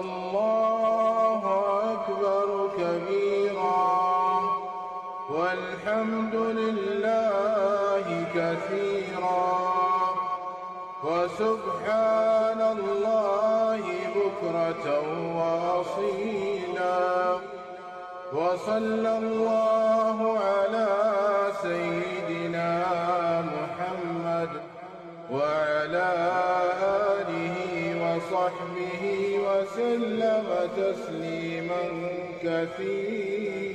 الله أكبر كبيرا. والحمد لله كثيرا. وسبحان الله بكرة وأصيلا. وصلى الله على سيدنا محمد وعلى آله وصحبه وسلم تسليما كثيرا.